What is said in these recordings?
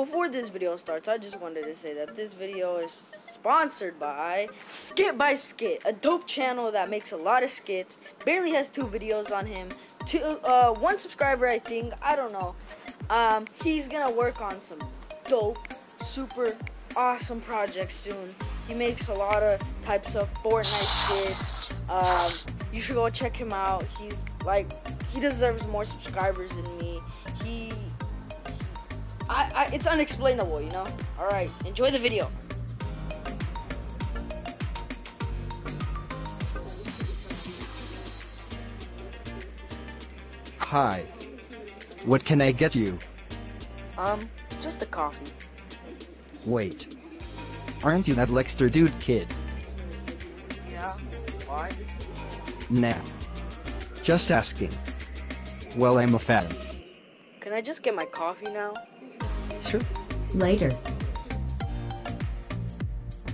before this video starts, I just wanted to say that this video is sponsored by Skit by Skit, a dope channel that makes a lot of skits. Barely has two videos on him. Two, uh, one subscriber, I think. I don't know. Um, he's gonna work on some dope, super awesome projects soon. He makes a lot of types of Fortnite skits. Um, you should go check him out. He's like, he deserves more subscribers than me. He I, I, it's unexplainable, you know? Alright, enjoy the video. Hi. What can I get you? Um, just a coffee. Wait. Aren't you that Lexter dude kid? Yeah, why? Nah. Just asking. Well, I'm a fan. Can I just get my coffee now? Sure. Later.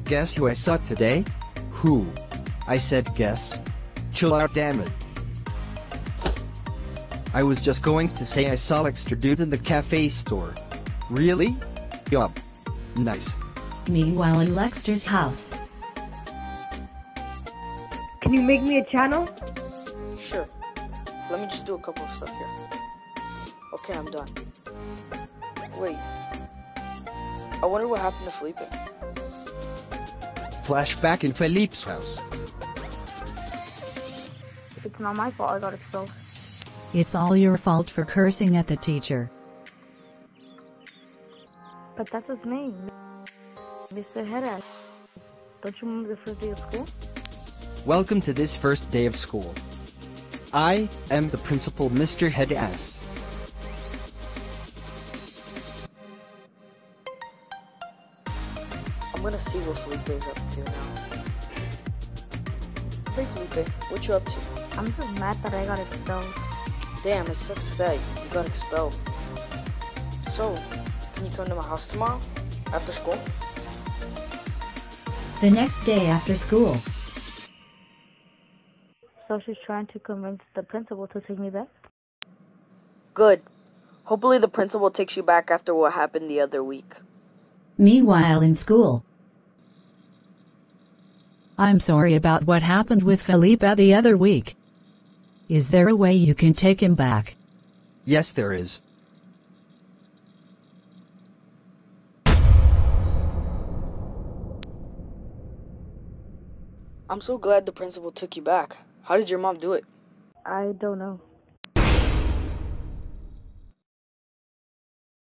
Guess who I saw today? Who? I said guess. Chill out, damn it. I was just going to say I saw Lexter dude in the cafe store. Really? Yup. Nice. Meanwhile in Lexter's house. Can you make me a channel? Sure. Let me just do a couple of stuff here. Okay, I'm done. Wait. I wonder what happened to Felipe. Flashback in Felipe's house. It's not my fault I got expelled. It's all your fault for cursing at the teacher. But that's his name. Mr. Headass. Don't you remember the first day of school? Welcome to this first day of school. I am the principal, Mr. Head Headass. Gonna see what Felipe's up to now. Hey Felipe, what you up to? I'm just mad that I got expelled. Damn, it sucks that you got expelled. So, can you come to my house tomorrow? After school? The next day after school. So she's trying to convince the principal to take me back? Good. Hopefully the principal takes you back after what happened the other week. Meanwhile in school. I'm sorry about what happened with Felipe the other week. Is there a way you can take him back? Yes, there is. I'm so glad the principal took you back. How did your mom do it? I don't know.